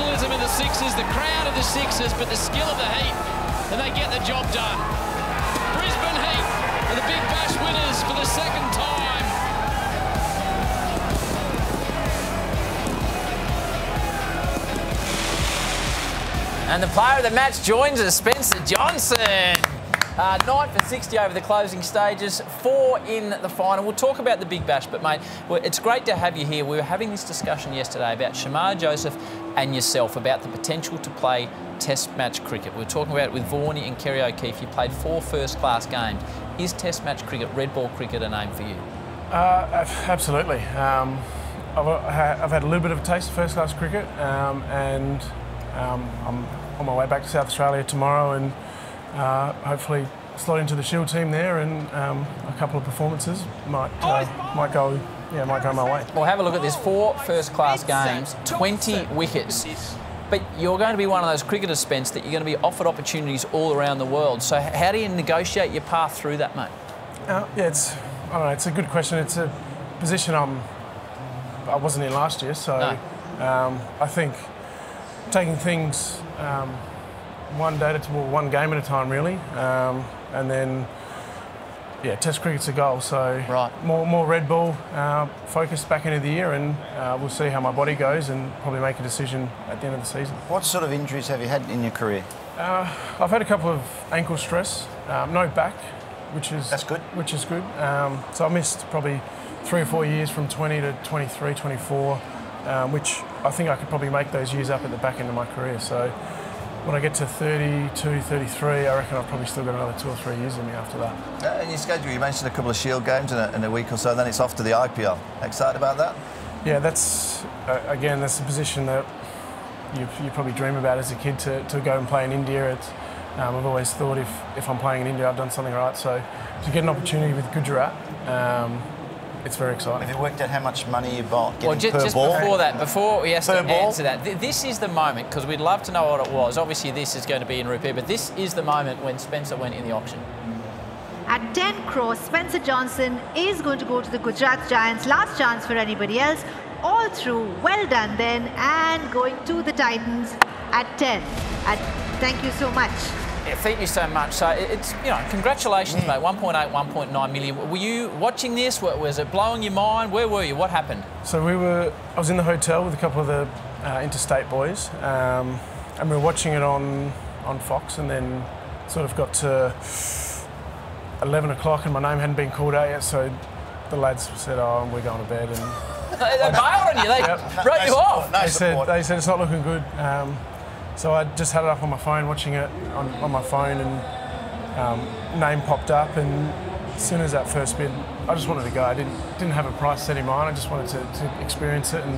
professionalism of the Sixers, the crowd of the Sixers, but the skill of the Heat, and they get the job done. Brisbane Heat are the Big Bash winners for the second time. And the player of the match joins us, Spencer Johnson. Uh, nine for 60 over the closing stages, four in the final. We'll talk about the Big Bash, but mate, it's great to have you here. We were having this discussion yesterday about Shamar Joseph and yourself about the potential to play Test match cricket. We were talking about it with Vorney and Kerry O'Keefe. You played four first-class games. Is Test match cricket, red ball cricket, a name for you? Uh, absolutely. Um, I've, I've, had a little bit of a taste of first-class cricket, um, and um, I'm on my way back to South Australia tomorrow, and uh, hopefully slot into the Shield team there, and um, a couple of performances might uh, might go yeah might go my way. Well, have a look at this: four first-class games, 20 wickets. But you're going to be one of those cricketers, Spence, that you're going to be offered opportunities all around the world. So how do you negotiate your path through that, mate? Uh, yeah, it's I don't know. It's a good question. It's a position I'm I wasn't in last year, so no. um, I think taking things um, one day at a well, one game at a time, really, um, and then yeah, Test cricket's a goal. So right. more more red ball uh, focused back into the year, and uh, we'll see how my body goes, and probably make a decision at the end of the season. What sort of injuries have you had in your career? Uh, I've had a couple of ankle stress, um, no back, which is that's good. Which is good. Um, so I missed probably three or four years from 20 to 23, 24, um, which I think I could probably make those years up at the back end of my career. So when I get to 32, 33, I reckon I've probably still got another two or three years in me after that. Uh, in your schedule, you mentioned a couple of Shield games in a, in a, week or so, then it's off to the IPL. Excited about that? Yeah, that's, uh, again, that's a position that you, you probably dream about as a kid to, to go and play in India. It's, um, I've always thought if, if I'm playing in India, I've done something right. So to get an opportunity with Gujarat, um, it's very exciting. Have you worked out how much money you bought getting well, just, per just ball? before that, before we ask to ball? answer that, th this is the moment because we'd love to know what it was. Obviously, this is going to be in repair, but this is the moment when Spencer went in the auction. At 10 crores, Spencer Johnson is going to go to the Gujarat Giants. Last chance for anybody else. All through. Well done then. And going to the Titans at 10. At, thank you so much. Yeah, thank you so much. So it's, you know, congratulations, mm. mate. 1.8, 1.9 million. Were you watching this? Was it blowing your mind? Where were you? What happened? So we were, I was in the hotel with a couple of the uh, interstate boys, um, and we were watching it on, on Fox, and then sort of got to 11 o'clock, and my name hadn't been called out yet, so the lads said, oh, we're going to bed. And they bailed on you. They yep. wrote you off. they, said, they said it's not looking good. Um, so I just had it up on my phone, watching it on, on my phone, and um, name popped up. And as soon as that first bid, I just wanted to go. I didn't didn't have a price set in mind. I just wanted to, to experience it. And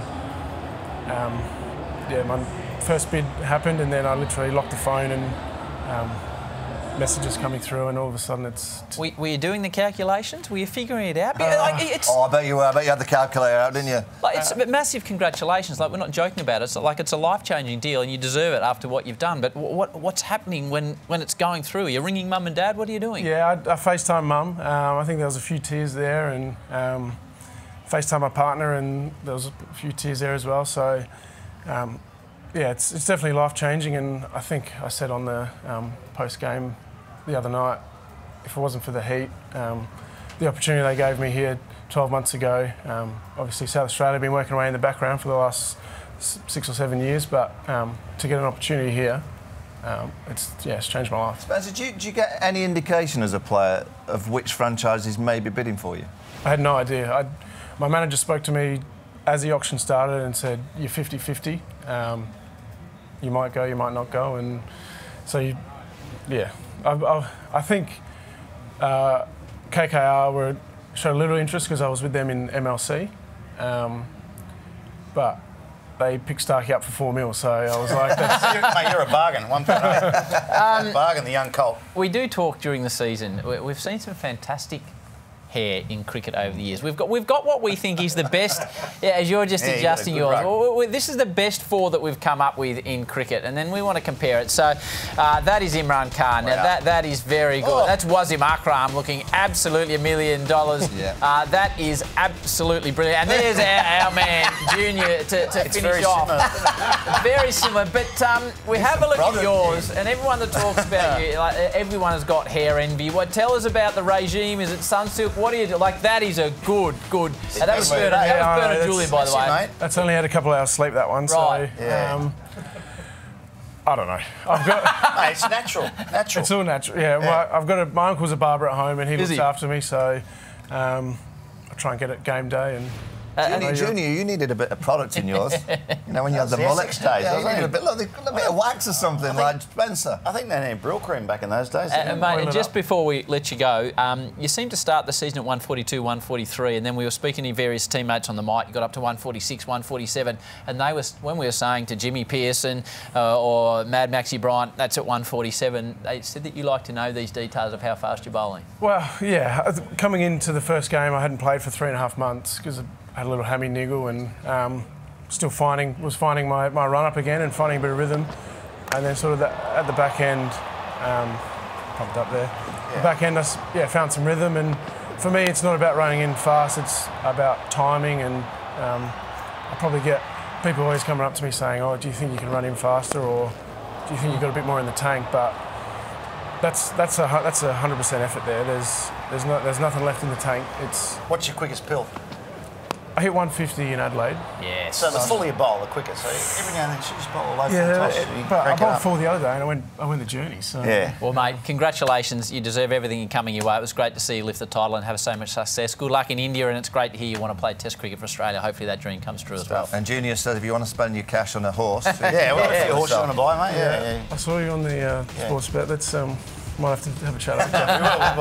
um, yeah, my first bid happened, and then I literally locked the phone and um, messages coming through, and all of a sudden it's. Were, were you doing the calculations? Were you figuring it out? Uh, like, oh, I bet you were. I bet you had the calculator out, didn't you? Like, it's uh, massive congratulations. Like, we're not joking about it. It's like it's a life-changing deal, and you deserve it after what you've done. But what, what's happening when, when it's going through? You're you ringing mum and dad? What are you doing? Yeah, I, I FaceTime mum. Um, I think there was a few tears there, and um, FaceTime my partner, and there was a few tears there as well. So. Um, yeah, it's, it's definitely life changing, and I think I said on the um, post game the other night, if it wasn't for the heat, um, the opportunity they gave me here 12 months ago, um, obviously South Australia been working away in the background for the last six or seven years, but um, to get an opportunity here, um, it's yeah, it's changed my life. Spencer, do you, do you get any indication as a player of which franchises may be bidding for you? I had no idea. I, my manager spoke to me as the auction started and said, "You're 50-50." You might go, you might not go, and so you, yeah. I, I, I think uh, KKR were showed a little interest because I was with them in MLC, um, but they picked Starkey up for four mil, so I was like, you're, mate, you're a bargain, one um, bargain, the young colt. We do talk during the season. We've seen some fantastic hair in cricket over the years. We've got we've got what we think is the best. Yeah, as you're just Yeah, you got a adjusting yours. Well, well, this is the best four that we've come up with in cricket, and then we want to compare it. So uh, that is Imran Khan. Now Wow. that that is very good. Oh. That's Wasim Akram looking absolutely a million dollars. Yeah. Uh, that is absolutely brilliant. And there's our, our man Junior to, to It's finish very off. similar. Very similar, but um, we have a look at yours, and everyone that talks about you, like everyone has got hair envy. What tell us about the regime? Is it Sunsilk? What do you do? Like that is a good, good. and that was mate. Bernard, that Yeah, was I know, Bernard that's- Julian, by the That's it, way. mate. That's only had a couple of hours sleep that one. Right. So Yeah. um, I don't know. I've got. Mate, it's natural. Natural. It's all natural. Yeah, Yeah. My, I've got a, my uncle's a barber at home, and he Is looks he? after me. So um, I try and get it game day, and Junior, Junior, you needed a bit of product in yours. You know, when you had the the mullet. Days, yeah, you wasn't needed a bit, look, a bit of wax or something, like Spencer. I think they named Brylcreem back in those days. Uh, didn't and they? mate, and just up. before we let you go, um, you seemed to start the season at 142, 143, and then we were speaking to various teammates on the mic. You got up to 146, 147, and they were when we were saying to Jimmy Peirson uh, or Mad Maxi Bryant, that's at 147. They said that you like to know these details of how fast you're bowling. Well, yeah. Coming into the first game, I hadn't played for three and a half months because I had a little hammy niggle and um, still finding was finding my, my run up again and finding a bit of rhythm. And then sort of that, at the back end, um, pumped up there. The back end, I yeah found some rhythm. And for me, it's not about running in fast. It's about timing. And um, I probably get people always coming up to me saying, "Oh, do you think you can run in faster, or do you think you've got a bit more in the tank?" But that's that's a that's a hundred percent effort there. There's there's no, there's nothing left in the tank. It's What's your quickest pill? I hit 150 in Adelaide. Yes. So the fuller you bowl, the quicker. So every now and then, you just bowl a low Yeah, full toss. it- but I crack bowled up. full the other day and I went I went the journey. So Yeah. Well, mate, congratulations. You deserve everything in coming your way. It was great to see you lift the title and have so much success. Good luck in India, and it's great to hear you want to play Test cricket for Australia. Hopefully that dream comes true as well. And Junior said if you want to spend your cash on a horse, Yeah, well, if yeah, a horse you want to buy, mate. Yeah, yeah. I saw you on the uh, Sportsbet. Let's um, might have to have a chat.